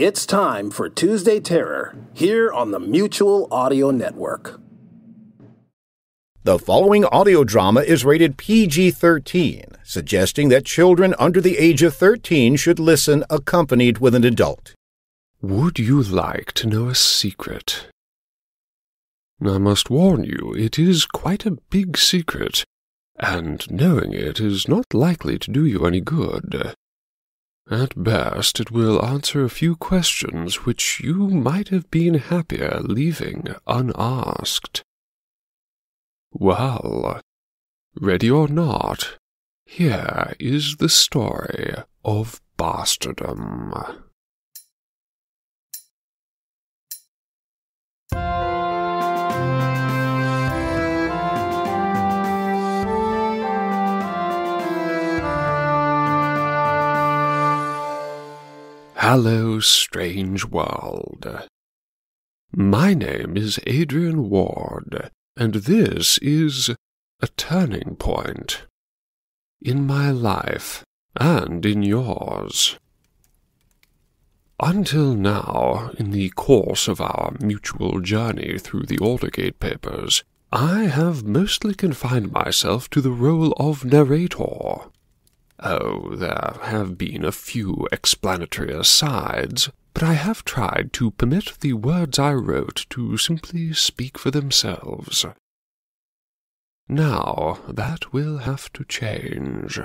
It's time for Tuesday Terror here on the Mutual Audio Network. The following audio drama is rated PG 13, suggesting that children under the age of 13 should listen accompanied with an adult. Would you like to know a secret? I must warn you, it is quite a big secret, and knowing it is not likely to do you any good. At best, it will answer a few questions which you might have been happier leaving unasked. Well, ready or not, here is the story of bastardom. Hello, strange world. My name is Adrian Ward, and this is a turning point in my life and in yours. Until now, in the course of our mutual journey through the Aldergate papers, I have mostly confined myself to the role of narrator. Oh, there have been a few explanatory asides, but I have tried to permit the words I wrote to simply speak for themselves. Now, that will have to change.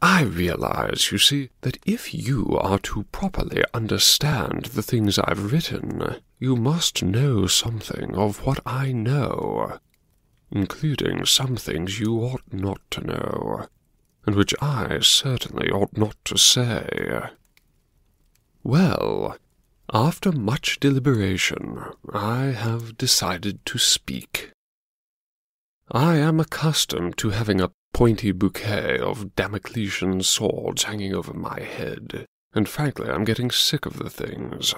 I realize, you see, that if you are to properly understand the things I've written, you must know something of what I know, including some things you ought not to know and which I certainly ought not to say. Well, after much deliberation, I have decided to speak. I am accustomed to having a pointy bouquet of Damocletian swords hanging over my head, and frankly I'm getting sick of the things.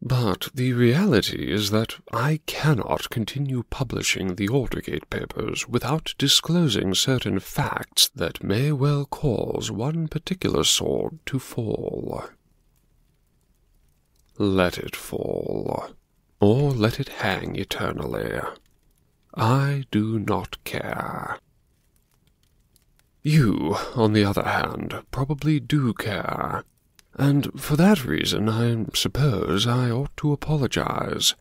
But the reality is that I cannot continue publishing the Aldergate papers without disclosing certain facts that may well cause one particular sword to fall. Let it fall, or let it hang eternally. I do not care. You, on the other hand, probably do care, and for that reason I suppose I ought to apologize,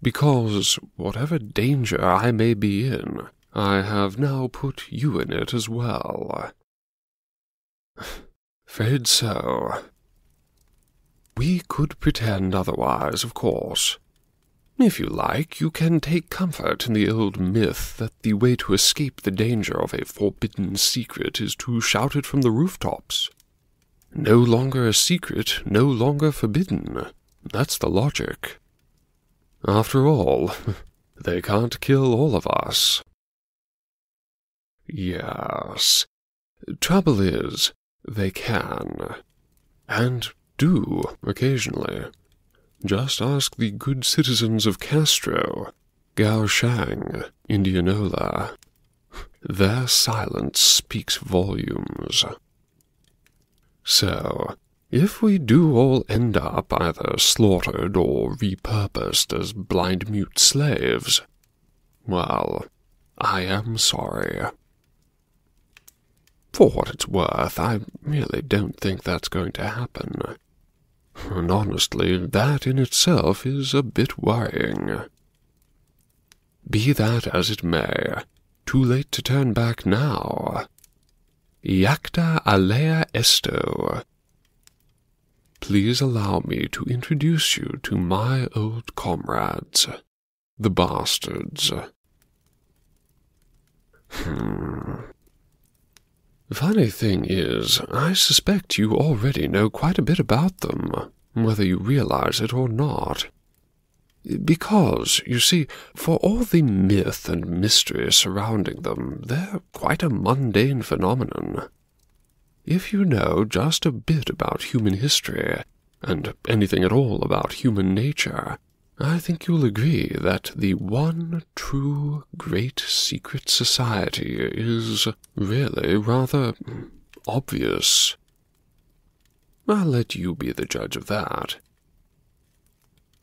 because whatever danger I may be in, I have now put you in it as well. Afraid so. We could pretend otherwise, of course. If you like, you can take comfort in the old myth that the way to escape the danger of a forbidden secret is to shout it from the rooftops. No longer a secret, no longer forbidden. That's the logic. After all, they can't kill all of us. Yes. Trouble is, they can. And do, occasionally. Just ask the good citizens of Castro, Gaoshang, Indianola. Their silence speaks volumes. So, if we do all end up either slaughtered or repurposed as blind mute slaves, well, I am sorry. For what it's worth, I really don't think that's going to happen. And honestly, that in itself is a bit worrying. Be that as it may, too late to turn back now. Iacta alea esto. Please allow me to introduce you to my old comrades, the bastards. Hmm. Funny thing is, I suspect you already know quite a bit about them, whether you realize it or not. Because, you see, for all the myth and mystery surrounding them, they're quite a mundane phenomenon. If you know just a bit about human history, and anything at all about human nature, I think you'll agree that the one true great secret society is really rather obvious. I'll let you be the judge of that.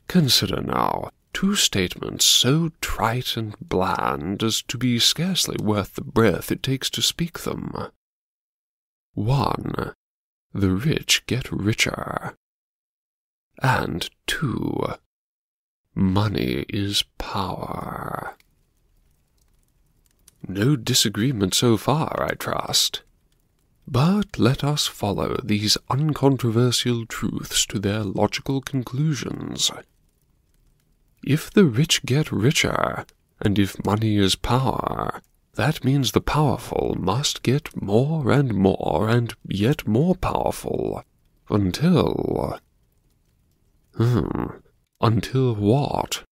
Consider now two statements so trite and bland as to be scarcely worth the breath it takes to speak them. One, the rich get richer. And two, money is power. No disagreement so far, I trust. But let us follow these uncontroversial truths to their logical conclusions. If the rich get richer, and if money is power, that means the powerful must get more and more and yet more powerful, until... Hmm, until what?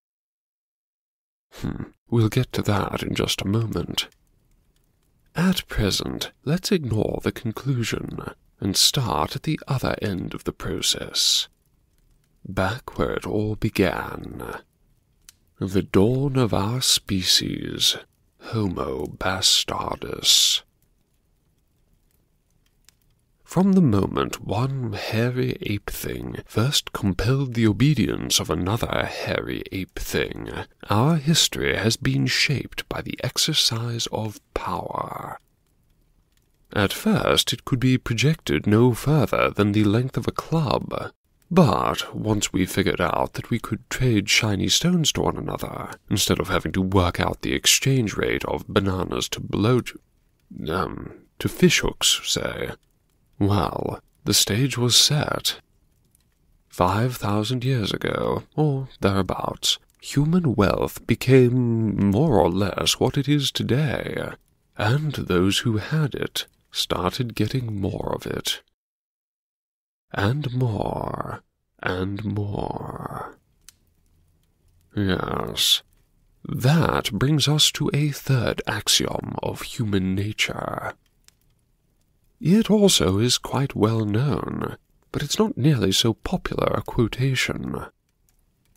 Hmm, we'll get to that in just a moment. At present, let's ignore the conclusion and start at the other end of the process. Back where it all began. The dawn of our species, Homo bastardus. From the moment one hairy ape thing first compelled the obedience of another hairy ape thing, our history has been shaped by the exercise of power. At first it could be projected no further than the length of a club, but once we figured out that we could trade shiny stones to one another, instead of having to work out the exchange rate of bananas to blow um, to fishhooks, say, well, the stage was set. Five thousand years ago, or thereabouts, human wealth became more or less what it is today, and those who had it started getting more of it and more, and more. Yes, that brings us to a third axiom of human nature. It also is quite well known, but it's not nearly so popular a quotation.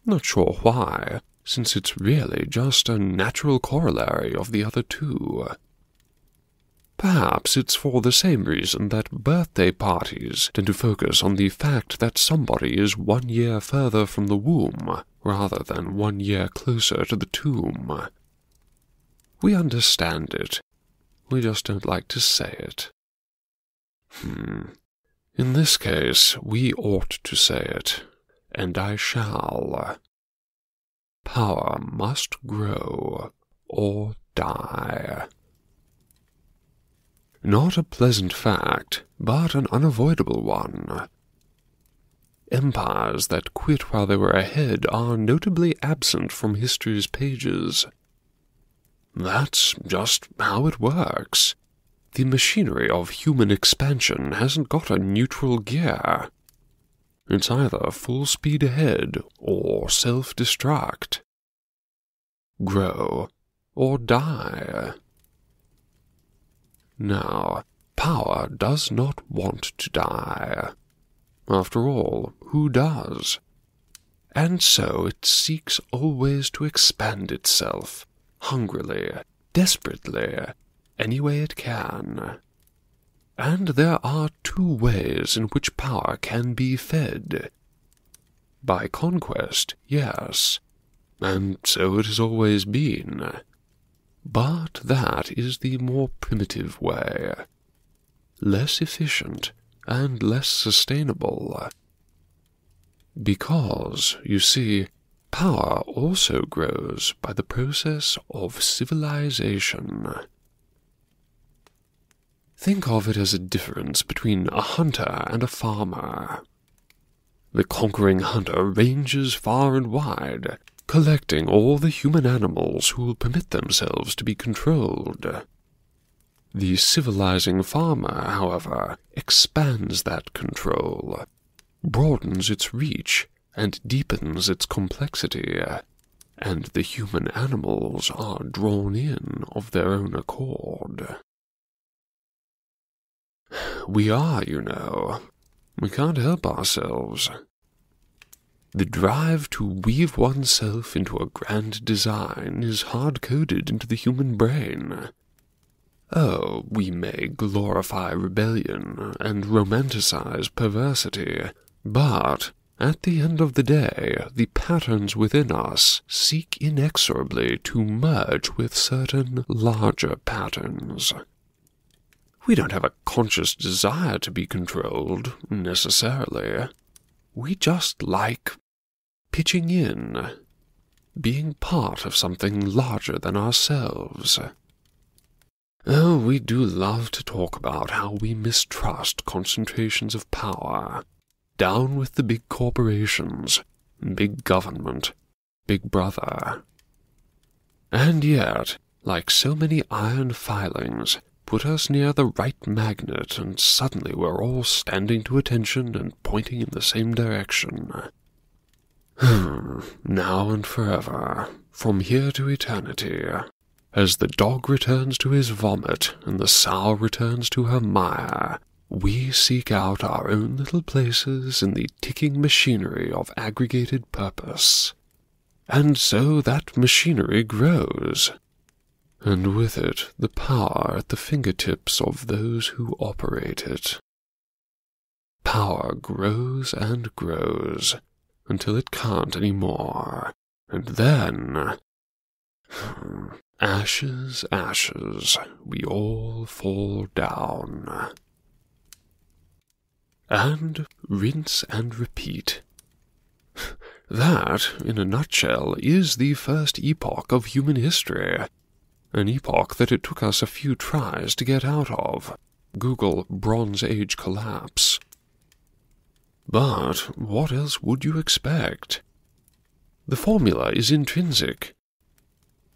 Not sure why, since it's really just a natural corollary of the other two. Perhaps it's for the same reason that birthday parties tend to focus on the fact that somebody is one year further from the womb rather than one year closer to the tomb. We understand it. We just don't like to say it. Hmm. In this case, we ought to say it, and I shall. Power must grow or die. Not a pleasant fact, but an unavoidable one. Empires that quit while they were ahead are notably absent from history's pages. That's just how it works. The machinery of human expansion hasn't got a neutral gear. It's either full speed ahead or self destruct. Grow or die. Now, power does not want to die. After all, who does? And so it seeks always to expand itself, hungrily, desperately, any way it can. And there are two ways in which power can be fed. By conquest, yes, and so it has always been. But that is the more primitive way, less efficient and less sustainable. Because, you see, power also grows by the process of civilization. Think of it as a difference between a hunter and a farmer. The conquering hunter ranges far and wide, collecting all the human animals who will permit themselves to be controlled. The civilizing farmer, however, expands that control, broadens its reach, and deepens its complexity, and the human animals are drawn in of their own accord. We are, you know. We can't help ourselves. The drive to weave oneself into a grand design is hard coded into the human brain. Oh, we may glorify rebellion and romanticize perversity, but at the end of the day, the patterns within us seek inexorably to merge with certain larger patterns. We don't have a conscious desire to be controlled, necessarily. We just like pitching in, being part of something larger than ourselves. Oh, we do love to talk about how we mistrust concentrations of power. Down with the big corporations, big government, big brother. And yet, like so many iron filings, put us near the right magnet, and suddenly we're all standing to attention and pointing in the same direction. Hmm, now and forever, from here to eternity, as the dog returns to his vomit and the sow returns to her mire, we seek out our own little places in the ticking machinery of aggregated purpose. And so that machinery grows, and with it the power at the fingertips of those who operate it. Power grows and grows until it can't any more, and then Ashes, ashes, we all fall down. And rinse and repeat. That, in a nutshell, is the first epoch of human history. An epoch that it took us a few tries to get out of. Google Bronze Age collapse. But what else would you expect? The formula is intrinsic.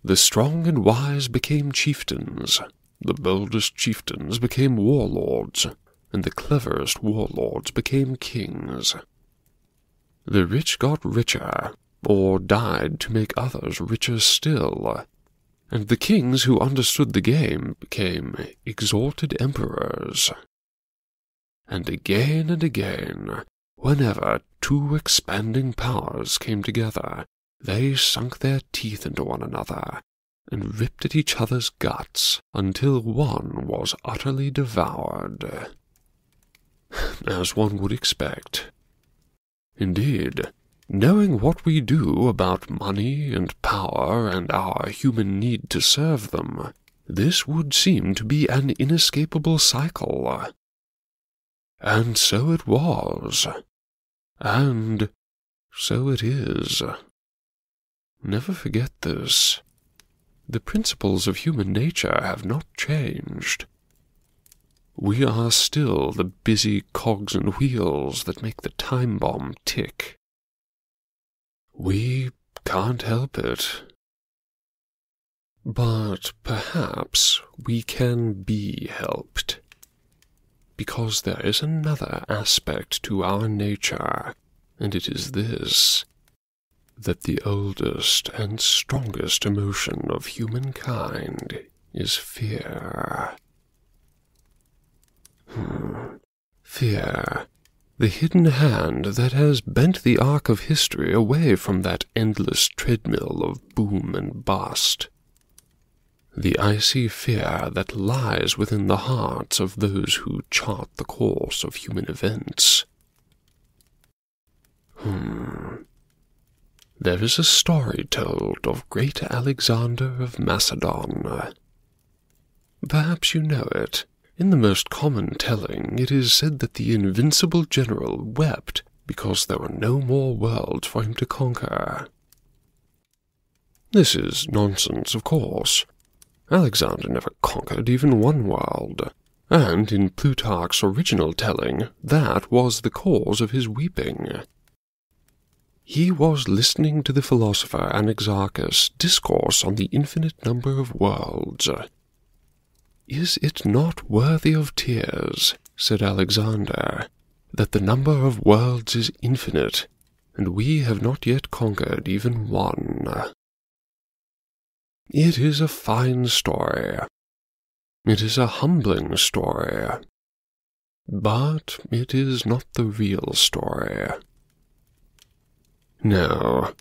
The strong and wise became chieftains, the boldest chieftains became warlords, and the cleverest warlords became kings. The rich got richer, or died to make others richer still, and the kings who understood the game became exalted emperors. And again and again, whenever two expanding powers came together, they sunk their teeth into one another and ripped at each other's guts until one was utterly devoured. As one would expect. Indeed, knowing what we do about money and power and our human need to serve them, this would seem to be an inescapable cycle. And so it was. And so it is. Never forget this. The principles of human nature have not changed. We are still the busy cogs and wheels that make the time bomb tick. We can't help it. But perhaps we can be helped. Because there is another aspect to our nature, and it is this that the oldest and strongest emotion of humankind is fear. Hmm. Fear, the hidden hand that has bent the arc of history away from that endless treadmill of boom and bust. The icy fear that lies within the hearts of those who chart the course of human events. Hmm. There is a story told of great Alexander of Macedon. Perhaps you know it. In the most common telling, it is said that the invincible general wept because there were no more worlds for him to conquer. This is nonsense, of course. Alexander never conquered even one world, and in Plutarch's original telling, that was the cause of his weeping. He was listening to the philosopher Anaxarchus discourse on the infinite number of worlds. Is it not worthy of tears, said Alexander, that the number of worlds is infinite, and we have not yet conquered even one? It is a fine story. It is a humbling story. But it is not the real story. No,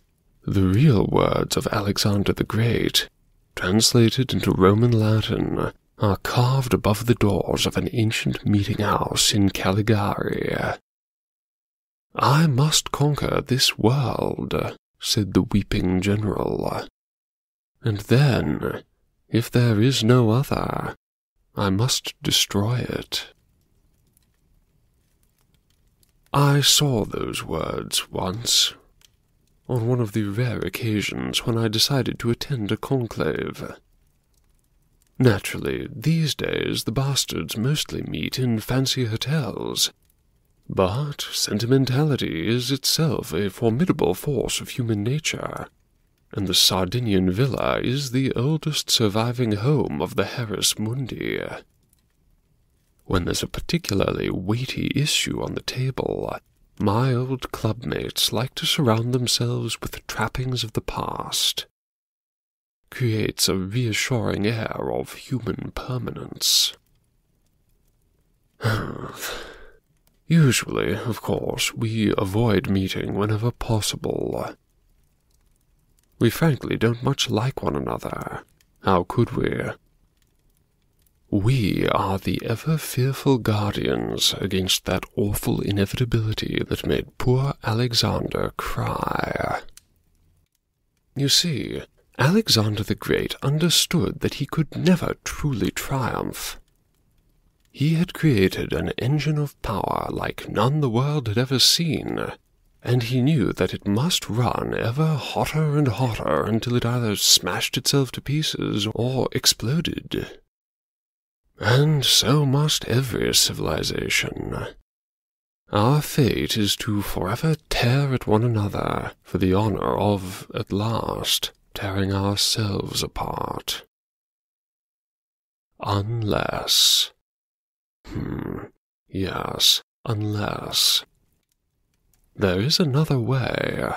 the real words of Alexander the Great, translated into Roman Latin, are carved above the doors of an ancient meeting house in Cagliari. I must conquer this world, said the weeping general. And then, if there is no other, I must destroy it. I saw those words once, on one of the rare occasions when I decided to attend a conclave. Naturally, these days the bastards mostly meet in fancy hotels. But sentimentality is itself a formidable force of human nature, and the Sardinian villa is the oldest surviving home of the Heres Mundi. When there's a particularly weighty issue on the table, my old clubmates like to surround themselves with the trappings of the past. Creates a reassuring air of human permanence. Usually, of course, we avoid meeting whenever possible. We frankly don't much like one another. How could we? We are the ever fearful guardians against that awful inevitability that made poor Alexander cry. You see, Alexander the Great understood that he could never truly triumph. He had created an engine of power like none the world had ever seen, and he knew that it must run ever hotter and hotter until it either smashed itself to pieces or exploded. And so must every civilization. Our fate is to forever tear at one another for the honor of, at last, tearing ourselves apart. Unless. Hmm, yes, unless. There is another way.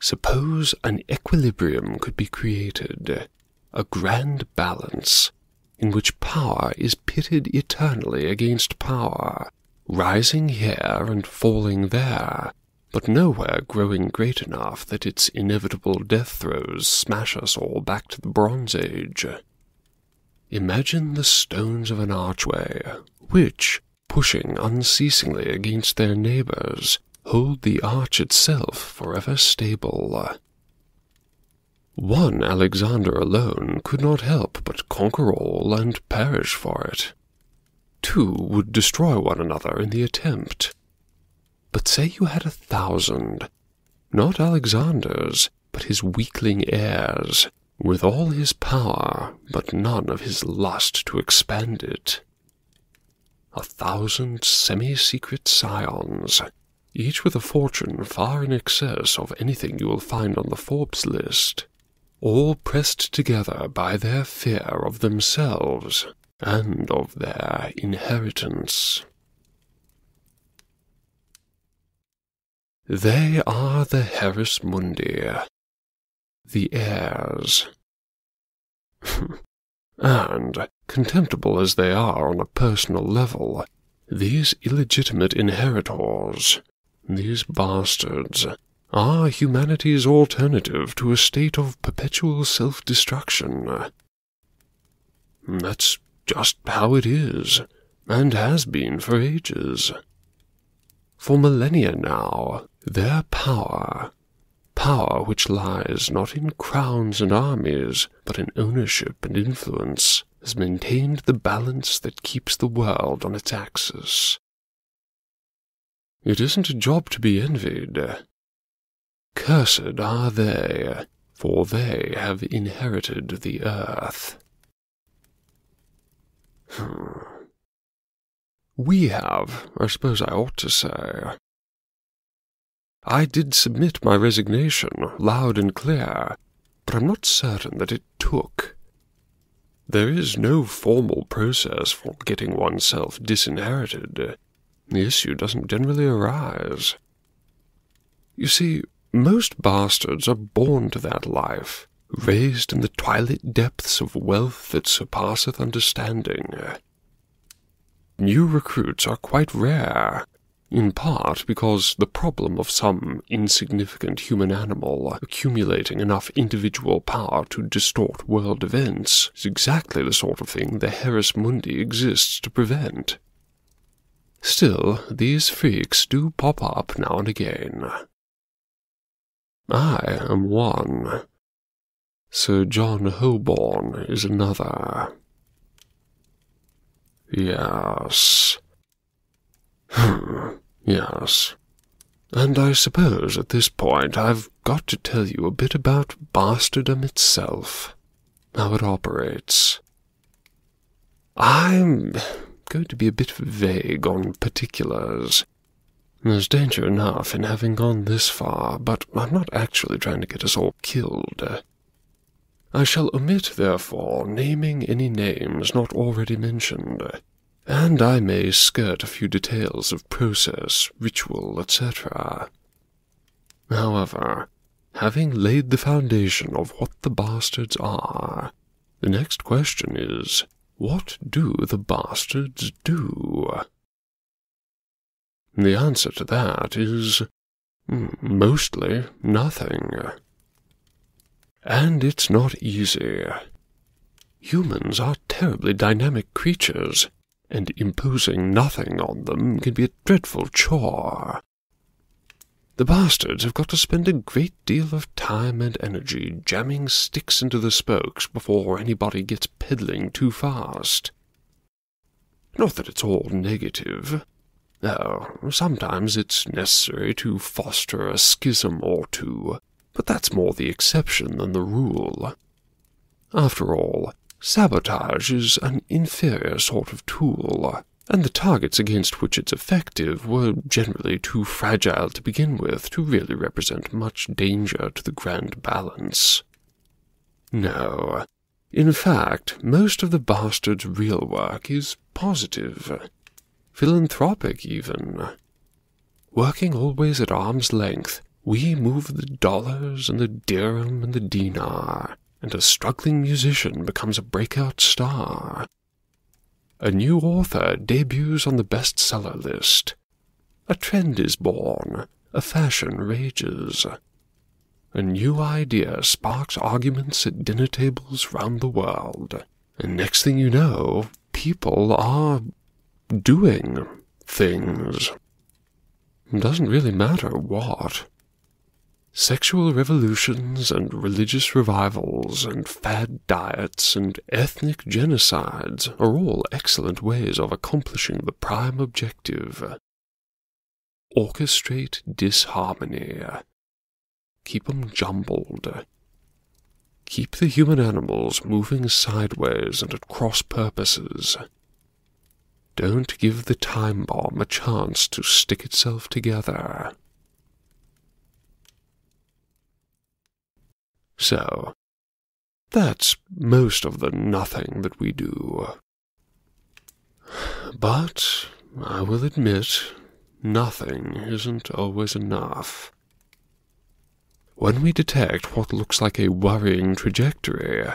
Suppose an equilibrium could be created, a grand balance in which power is pitted eternally against power, rising here and falling there, but nowhere growing great enough that its inevitable death throes smash us all back to the Bronze Age. Imagine the stones of an archway, which, pushing unceasingly against their neighbors, hold the arch itself forever stable. One Alexander alone could not help but conquer all and perish for it. Two would destroy one another in the attempt. But say you had a thousand, not Alexander's, but his weakling heirs, with all his power, but none of his lust to expand it. A thousand semi-secret scions, each with a fortune far in excess of anything you will find on the Forbes list all pressed together by their fear of themselves and of their inheritance. They are the Heres Mundi, the heirs. and, contemptible as they are on a personal level, these illegitimate inheritors, these bastards, are humanity's alternative to a state of perpetual self-destruction. That's just how it is, and has been for ages. For millennia now, their power, power which lies not in crowns and armies, but in ownership and influence, has maintained the balance that keeps the world on its axis. It isn't a job to be envied, Cursed are they, for they have inherited the earth. Hmm. We have, I suppose I ought to say. I did submit my resignation, loud and clear, but I'm not certain that it took. There is no formal process for getting oneself disinherited. The issue doesn't generally arise. You see, most bastards are born to that life, raised in the twilight depths of wealth that surpasseth understanding. New recruits are quite rare, in part because the problem of some insignificant human animal accumulating enough individual power to distort world events is exactly the sort of thing the Heres Mundi exists to prevent. Still, these freaks do pop up now and again. I am one. Sir John Holborn is another. Yes. Hmm, yes. And I suppose at this point I've got to tell you a bit about bastardom itself, how it operates. I'm going to be a bit vague on particulars. There's danger enough in having gone this far, but I'm not actually trying to get us all killed. I shall omit, therefore, naming any names not already mentioned, and I may skirt a few details of process, ritual, etc. However, having laid the foundation of what the bastards are, the next question is, what do the bastards do? The answer to that is mm, mostly nothing. And it's not easy. Humans are terribly dynamic creatures, and imposing nothing on them can be a dreadful chore. The bastards have got to spend a great deal of time and energy jamming sticks into the spokes before anybody gets pedaling too fast. Not that it's all negative. Oh, sometimes it's necessary to foster a schism or two, but that's more the exception than the rule. After all, sabotage is an inferior sort of tool, and the targets against which it's effective were generally too fragile to begin with to really represent much danger to the grand balance. No, in fact, most of the bastard's real work is positive, philanthropic even. Working always at arm's length, we move the dollars and the dirham and the dinar, and a struggling musician becomes a breakout star. A new author debuts on the bestseller list. A trend is born, a fashion rages. A new idea sparks arguments at dinner tables round the world, and next thing you know, people are doing things. It doesn't really matter what. Sexual revolutions and religious revivals and fad diets and ethnic genocides are all excellent ways of accomplishing the prime objective. Orchestrate disharmony. Keep 'em jumbled. Keep the human animals moving sideways and at cross purposes. Don't give the time bomb a chance to stick itself together. So, that's most of the nothing that we do. But, I will admit, nothing isn't always enough. When we detect what looks like a worrying trajectory,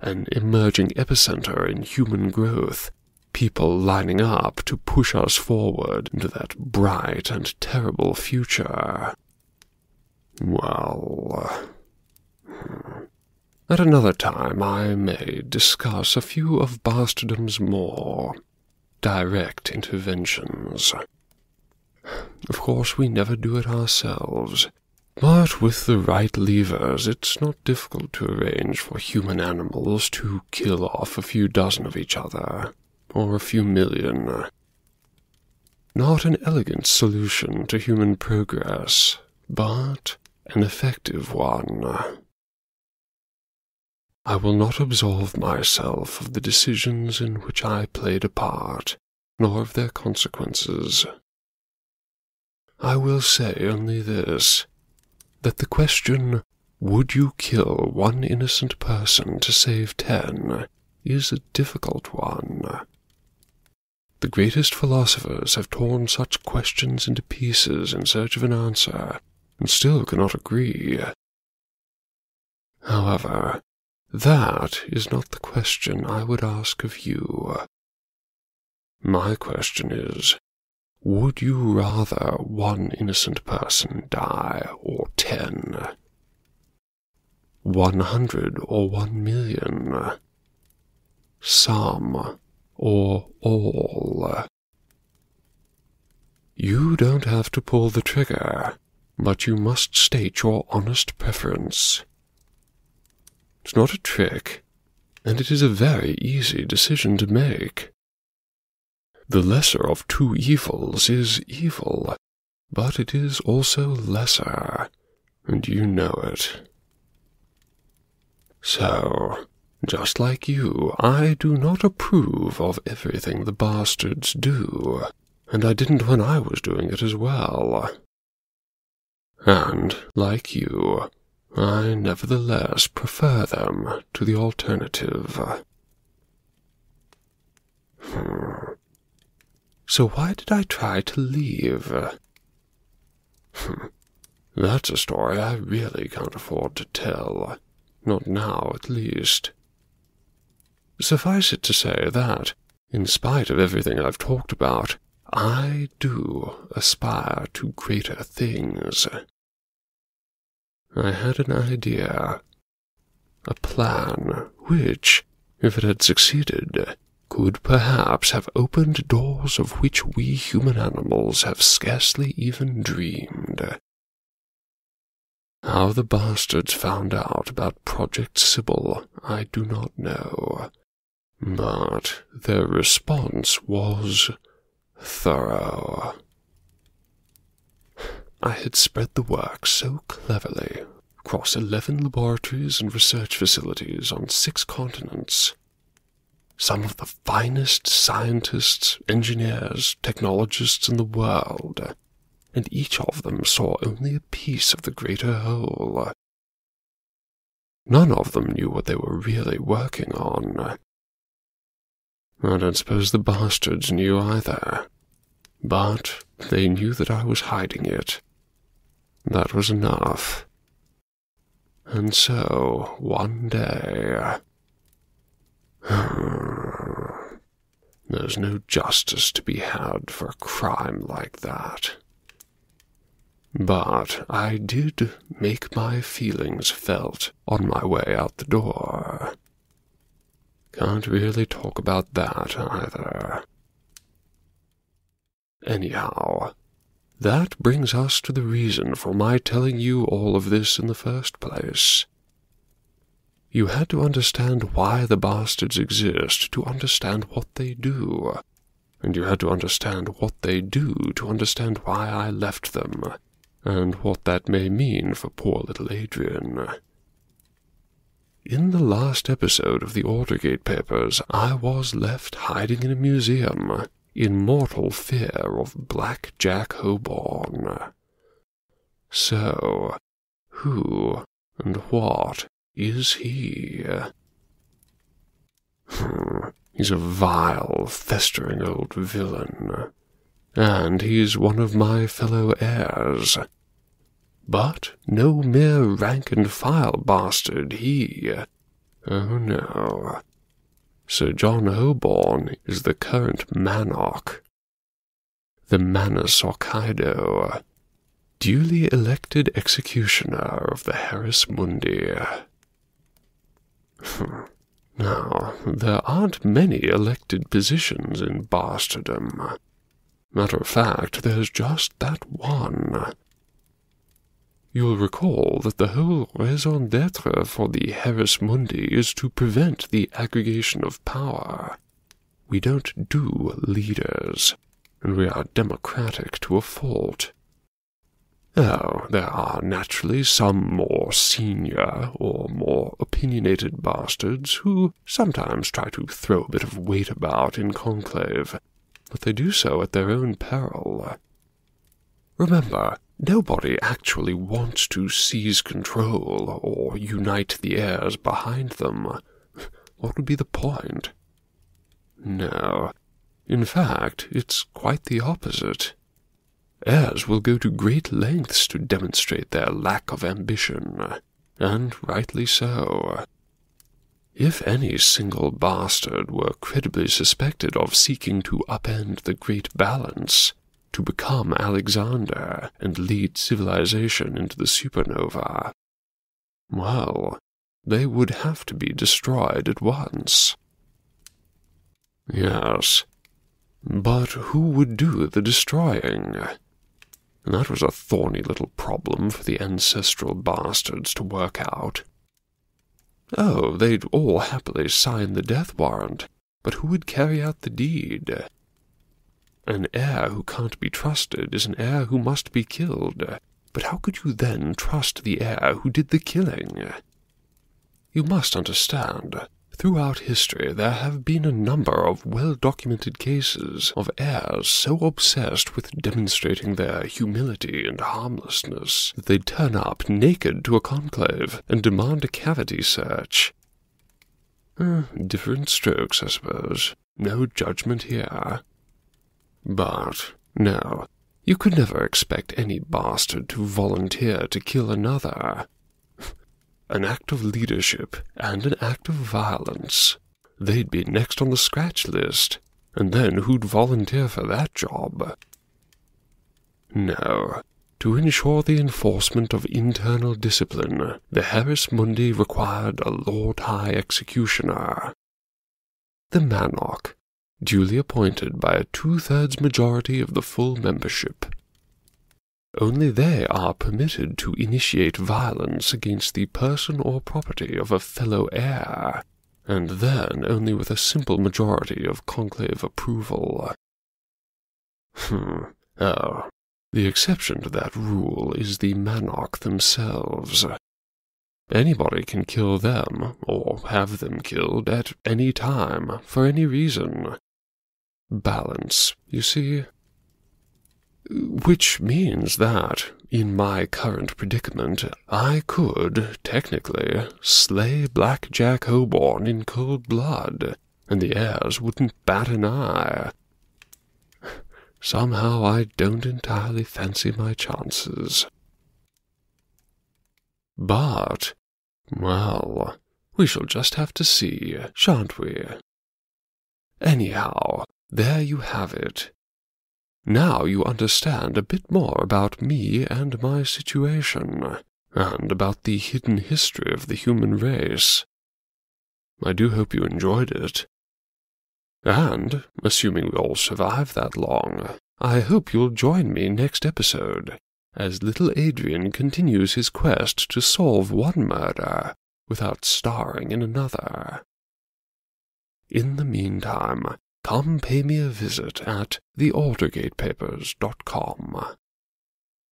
an emerging epicenter in human growth, people lining up to push us forward into that bright and terrible future, well, at another time I may discuss a few of Bastardom's more direct interventions. Of course, we never do it ourselves, but with the right levers, it's not difficult to arrange for human animals to kill off a few dozen of each other, or a few million. Not an elegant solution to human progress, but an effective one. I will not absolve myself of the decisions in which I played a part, nor of their consequences. I will say only this, that the question, would you kill one innocent person to save ten, is a difficult one. The greatest philosophers have torn such questions into pieces in search of an answer, and still cannot agree. However, that is not the question I would ask of you. My question is, would you rather one innocent person die or ten? One hundred or one million? Some or all? You don't have to pull the trigger, but you must state your honest preference. It's not a trick, and it is a very easy decision to make. The lesser of two evils is evil, but it is also lesser, and you know it. So, just like you, I do not approve of everything the bastards do, and I didn't when I was doing it as well. And, like you, I nevertheless prefer them to the alternative. Hmm. So why did I try to leave? Hmm. That's a story I really can't afford to tell. Not now, at least. Suffice it to say that, in spite of everything I've talked about, I do aspire to greater things. I had an idea, a plan, which, if it had succeeded, could perhaps have opened doors of which we human animals have scarcely even dreamed. How the bastards found out about Project Sybil, I do not know, but their response was thorough. I had spread the work so cleverly across eleven laboratories and research facilities on six continents. Some of the finest scientists, engineers, technologists in the world, and each of them saw only a piece of the greater whole. None of them knew what they were really working on. I don't suppose the bastards knew either. But they knew that I was hiding it. That was enough. And so, one day. There's no justice to be had for a crime like that. But I did make my feelings felt on my way out the door. Can't really talk about that either. Anyhow, that brings us to the reason for my telling you all of this in the first place. You had to understand why the bastards exist to understand what they do, and you had to understand what they do to understand why I left them, and what that may mean for poor little Adrian. In the last episode of the Aldergate Papers, I was left hiding in a museum in mortal fear of Black Jack Holborn. So, who and what is he? Hmm, he's a vile, festering old villain, and he's one of my fellow heirs. But no mere rank and file bastard, he. Oh no. Sir John Holborn is the current Manarch, the Manus Orchido, duly elected executioner of the Heres Mundi. now, there aren't many elected positions in bastardom. Matter of fact, there's just that one. You'll recall that the whole raison d'etre for the Heres Mundi is to prevent the aggregation of power. We don't do leaders, and we are democratic to a fault. Oh, there are naturally some more senior or more opinionated bastards who sometimes try to throw a bit of weight about in conclave, but they do so at their own peril. Remember, Nobody actually wants to seize control or unite the heirs behind them. What would be the point? No. In fact, it's quite the opposite. Heirs will go to great lengths to demonstrate their lack of ambition, and rightly so. If any single bastard were credibly suspected of seeking to upend the great balance, to become Alexander and lead civilization into the supernova, well, they would have to be destroyed at once. Yes, but who would do the destroying? That was a thorny little problem for the ancestral bastards to work out. Oh, they'd all happily sign the death warrant, but who would carry out the deed? An heir who can't be trusted is an heir who must be killed. But how could you then trust the heir who did the killing? You must understand, throughout history there have been a number of well-documented cases of heirs so obsessed with demonstrating their humility and harmlessness that they'd turn up naked to a conclave and demand a cavity search. Uh, different strokes, I suppose. No judgment here. But, no, you could never expect any bastard to volunteer to kill another. An act of leadership and an act of violence. They'd be next on the scratch list, and then who'd volunteer for that job? No. To ensure the enforcement of internal discipline, the Heres Mundi required a Lord High Executioner. The Mannoch, duly appointed by a two-thirds majority of the full membership, only they are permitted to initiate violence against the person or property of a fellow heir, and then only with a simple majority of conclave approval. Hmm. Oh. The exception to that rule is the Mannoch themselves. Anybody can kill them, or have them killed, at any time, for any reason. Balance, you see? Which means that, in my current predicament, I could, technically, slay Black Jack Holborn in cold blood, and the heirs wouldn't bat an eye. Somehow I don't entirely fancy my chances. But, well, we shall just have to see, shan't we? Anyhow, there you have it. Now you understand a bit more about me and my situation, and about the hidden history of the human race. I do hope you enjoyed it. And, assuming we all survive that long, I hope you'll join me next episode, as little Adrian continues his quest to solve one murder without starring in another. In the meantime, come pay me a visit at thealdergatepapers.com.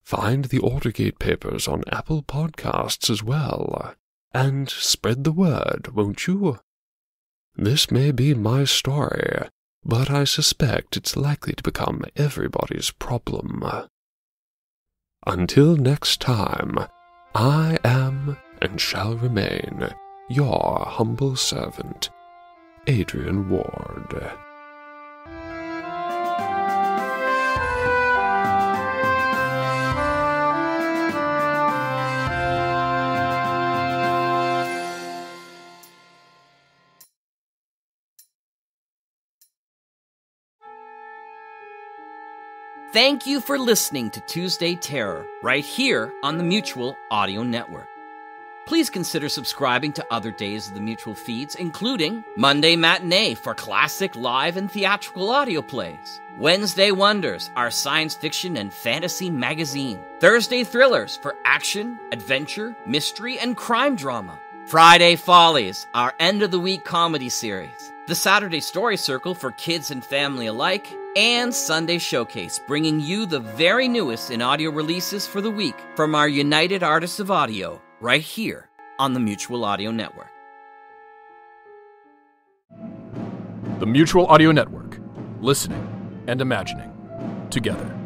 Find the Aldergate Papers on Apple Podcasts as well, and spread the word, won't you? This may be my story, but I suspect it's likely to become everybody's problem. Until next time, I am and shall remain your humble servant, Adrian Ward. Thank you for listening to Tuesday Terror right here on the Mutual Audio Network. Please consider subscribing to other days of the Mutual feeds, including Monday Matinee for classic live and theatrical audio plays, Wednesday Wonders, our science fiction and fantasy magazine, Thursday Thrillers for action, adventure, mystery, and crime drama, Friday Follies, our end of the week comedy series, the Saturday Story Circle for kids and family alike, and Sunday Showcase, bringing you the very newest in audio releases for the week from our United Artists of Audio, right here on the Mutual Audio Network. The Mutual Audio Network, listening and imagining together.